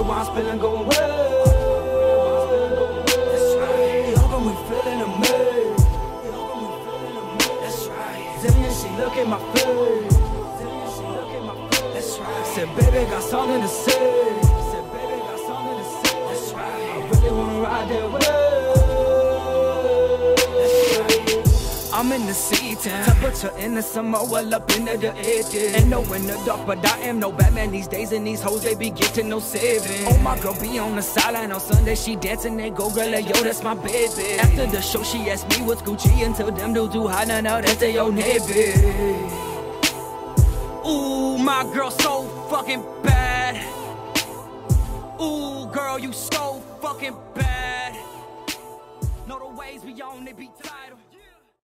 red wine spilling, going well. That's right. We feeling amazing. That's right. She my face. That's right. Said, baby, got something to say. Said, baby, got something to say. That's right. I really wanna ride that way. I'm in the sea. Temperature in the summer, well up into the 80s. And no in the dark, but I am no Batman these days. And these hoes, they be getting no saving. Oh, my girl be on the sideline on Sunday. She dancing, they go, girl, yo, that's my baby. After the show, she asked me what's Gucci. Until them dudes do hot, now that's they old navy. Ooh, my girl so fucking bad. Ooh, girl, you so fucking bad. Know the ways we on, they be tight.